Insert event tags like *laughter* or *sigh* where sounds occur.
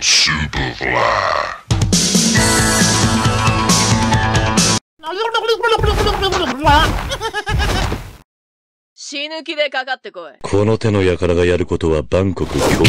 *laughs* 死ぬ気でかかってこい。この手の輩がやることは万国共通だ。